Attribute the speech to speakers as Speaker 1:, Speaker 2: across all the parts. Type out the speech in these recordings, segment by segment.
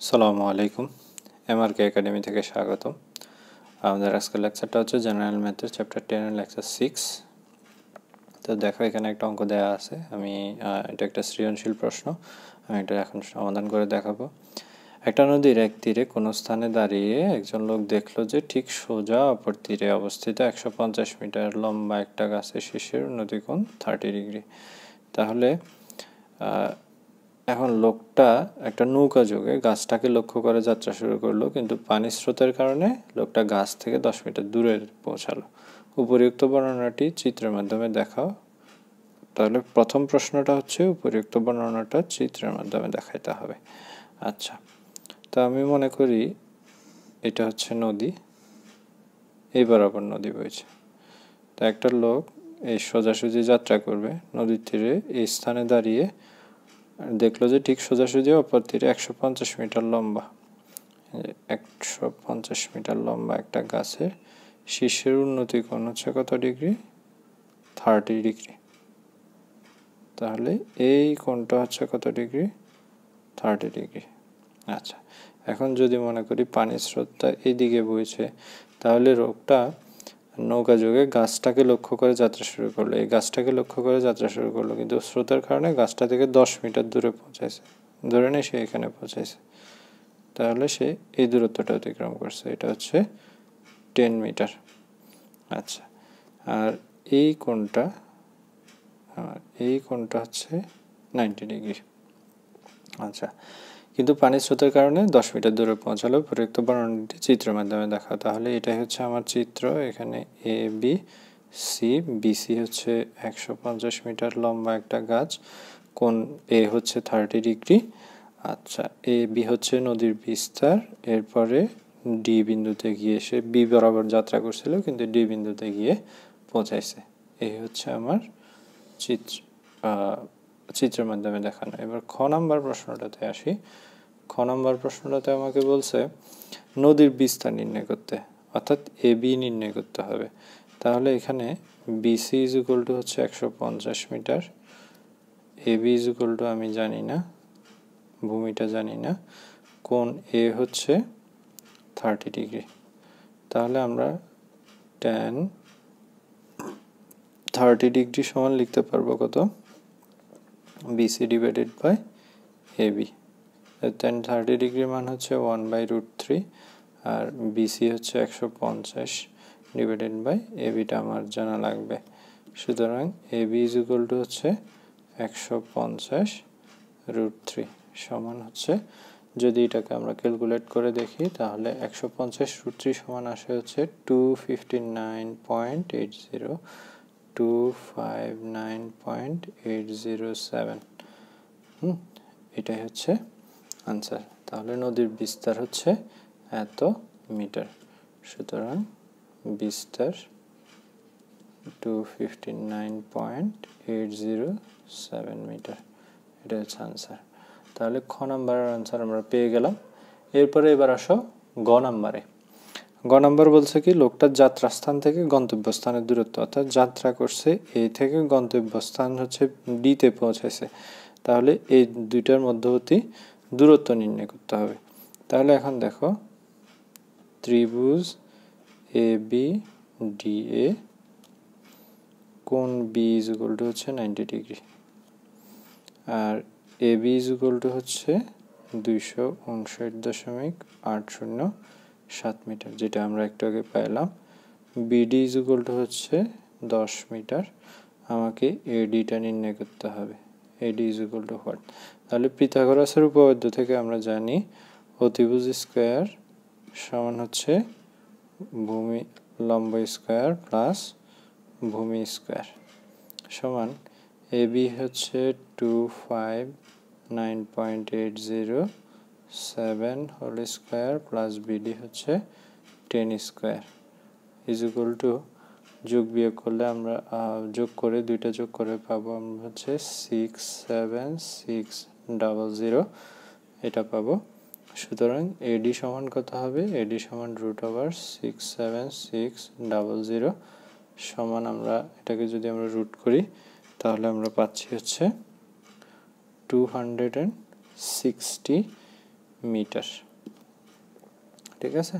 Speaker 1: আসসালামু আলাইকুম এমআরকে একাডেমি থেকে স্বাগতম। আমাদের আজকের লেকচারটা হচ্ছে জেনারেল ম্যাথের চ্যাপ্টার টেনের লেকচার সিক্স তো দেখো, এখানে একটা অঙ্ক দেওয়া আছে। আমি এটা একটা সৃজনশীল প্রশ্ন। আমি এটা এখন সমাধান করে দেখাবো। একটা নদীর এক তীরে কোনো স্থানে দাঁড়িয়ে একজন লোক দেখল যে ঠিক সোজা অপর তীরে অবস্থিত একশো পঞ্চাশ মিটার লম্বা একটা গাছের শীর্ষের নদীকোণ থার্টি ডিগ্রি তাহলে এখন লোকটা একটা নৌকা যোগে গাছটাকে লক্ষ্য করে যাত্রা শুরু করল, কিন্তু পানির স্রোতের কারণে লোকটা গাছ থেকে দশ মিটার দূরে পৌঁছালো। উপরিউক্ত বর্ণনাটি চিত্রের মাধ্যমে দেখাও। তাহলে প্রথম প্রশ্নটা হচ্ছে, উপরিউক্ত বর্ণনাটা চিত্রের মাধ্যমে দেখাইতে হবে। আচ্ছা তো আমি মনে করি এটা হচ্ছে নদী। এই বরাবর নদী বইছে। তো একটা লোক এই সোজাসুজি যাত্রা করবে, নদীর তীরে এই স্থানে দাঁড়িয়ে দেখল যে ঠিক সোজাসুজি অপর তীরে একশো পঞ্চাশ মিটার লম্বা। একশো পঞ্চাশ মিটার লম্বা একটা গাছের শীর্ষের উন্নতি কোণ হচ্ছে কত ডিগ্রি? Thirty degree. তাহলে এই কোণটা হচ্ছে কত ডিগ্রি? Thirty degree. আচ্ছা এখন যদি মনে করি পানির স্রোতটা এইদিকে বইছে, তাহলে রোগটা নৌকা যোগে গাছটাকে লক্ষ্য করে যাত্রা শুরু করল। এই গাছটাকে লক্ষ্য করে যাত্রা শুরু করল কিন্তু স্রোতের কারণে গাছটা থেকে দশ মিটার দূরে পৌঁছাইছে। ধরে নেই সে এখানে পৌঁছাইছে। তাহলে সে এই দূরত্বটা অতিক্রম করছে। এটা হচ্ছে টেন মিটার। আচ্ছা আর এই কোণটা এই কোণটা হচ্ছে নাইনটি ডিগ্রি। আচ্ছা কিন্তু পানির স্রোতের কারণে দশ মিটার দূরে পৌঁছালো প্রযুক্ত বর্ণনাটি চিত্রের মাধ্যমে দেখা তাহলে এটাই হচ্ছে আমার চিত্র। এখানে এ বি সি বিসি হচ্ছে একশো পঞ্চাশ মিটার লম্বা একটা গাছ। কোন এ হচ্ছে থার্টি ডিগ্রি আচ্ছা এ বি হচ্ছে নদীর বিস্তার। এরপরে ডি বিন্দুতে গিয়ে সে বি বরাবর যাত্রা করছিল, কিন্তু ডি বিন্দুতে গিয়ে পৌঁছাইছে। এই হচ্ছে আমার চিত্র। চিত্রের মাধ্যমে দেখানো। এবার খ নাম্বার প্রশ্নটাতে আসি। খ নাম্বার প্রশ্নটাতে আমাকে বলছে, নদীর বিস্তার নির্ণয় করতে, অর্থাৎ এ, বি নির্ণয় করতে হবে। তাহলে এখানে বিসি ইজ ইকুয়াল টু হচ্ছে একশো পঞ্চাশ metre. A, B is equal to আমি জানি না, ভূমিটা জানি না। কোন এ হচ্ছে থার্টি ডিগ্রি। তাহলে আমরা ট্যান থার্টি ডিগ্রি সমান লিখতে পারব কত? BC divided by A B tan thirty ডিগ্রির মান হচ্ছে ওয়ান বাই রুট থ্রি আর বিসি হচ্ছে একশো পঞ্চাশ ডিভাইডেড বাই এ বিটা আমার জানা লাগবে। সুতরাং A B is equal to হচ্ছে একশো পঞ্চাশ রুট থ্রি সমান হচ্ছে। যদি এটাকে আমরা ক্যালকুলেট করে দেখি, তাহলে একশো পঞ্চাশ রুট থ্রি সমান আসে হচ্ছে two fifty nine point eight zero two five nine point eight zero seven hmm, এটাই হচ্ছে আনসার তাহলে নদীর বিস্তার হচ্ছে এত মিটার। সুতরাং বিস্তার two nine point eight zero seven metre. এটা হচ্ছে আনসার তাহলে খ নাম্বারের আনসার আমরা পেয়ে গেলাম। এরপরে এবার আসো গ নাম্বারে। গ নাম্বার বলছে কি লোকটার যাত্রাস্থান থেকে গন্তব্যস্থানের দূরত্ব, অর্থাৎ যাত্রা করছে, এ থেকে গন্তব্যস্থান হচ্ছে ডিতে পৌঁছেছে তাহলে এই দুইটার মধ্যবর্তী দূরত্ব নির্ণয় করতে হবে। তাহলে এখন দেখো, ত্রিভুজ এ, বি, ডি, এ, কোন বি ইজ ইকুয়াল টু হচ্ছে ninety degree. R A B is equal to হচ্ছে দুইশো উনষাট দশমিক আট শূন্য সাত মিটার, যেটা আমরা একটু আগে পাইলাম। বিডি ইজ টু হচ্ছে দশ মিটার। আমাকে এডিটা নির্ণয় করতে হবে। এডি ইজ টু হোয়াট তাহলে পিথাগোরাসের উপপাদ্য থেকে আমরা জানি অতিভুজ স্কোয়ার সমান হচ্ছে ভূমি, লম্ব স্কোয়ার প্লাস ভূমি স্কোয়ার সমান এ বি হচ্ছে two five nine point eight zero seven whole square plus BD হচ্ছে ten square is equal to যোগ বিয়োগ করলে আমরা যোগ করে দুইটা যোগ করে পাবো আমরা হচ্ছে six seven six double zero এটা পাবো। সুতরাং এডি সমান কত হবে? এডি সমান root over six seven six double zero সমান আমরা এটাকে যদি আমরা রুট করি তাহলে আমরা পাচ্ছি হচ্ছে two hundred and sixty metre. ঠিক আছে?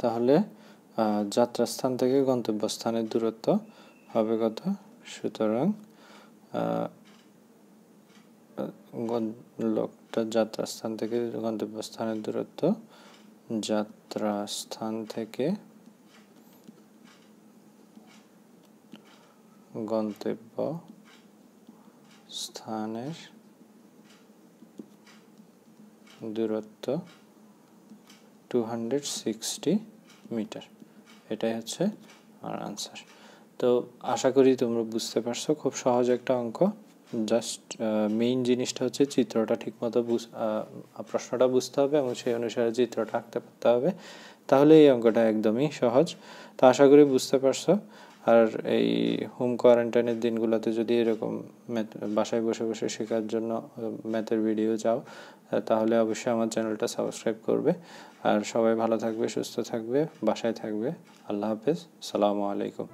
Speaker 1: তাহলে যাত্রাস্থান থেকে গন্তব্যস্থানের দূরত্ব হবে কত? সুতরাং লোকটা যাত্রাস্থান থেকে গন্তব্যস্থানের দূরত্ব যাত্রাস্থান থেকে গন্তব্য স্থানের দূরত্ব টু মিটার এটাই হচ্ছে আমার আনসার তো আশা করি তোমরা বুঝতে পারছ, খুব সহজ একটা অঙ্ক। জাস্ট মেইন জিনিসটা হচ্ছে চিত্রটা ঠিকমতো প্রশ্নটা বুঝতে হবে এবং সেই অনুসারে চিত্রটা আঁকতে পারতে হবে। তাহলে এই অঙ্কটা একদমই সহজ। তো আশা করি বুঝতে পারছ। আর এই হোম কোয়ারেন্টাইনের দিনগুলোতে যদি এরকম ম্যাথ বাসায় বসে বসে শেখার জন্য ম্যাথের ভিডিও চাও তাহলে অবশ্যই আমার চ্যানেলটা সাবস্ক্রাইব করবে। আর সবাই ভালো থাকবে, সুস্থ থাকবে, বাসায় থাকবে। আল্লাহ হাফেজ। সালামু আলাইকুম।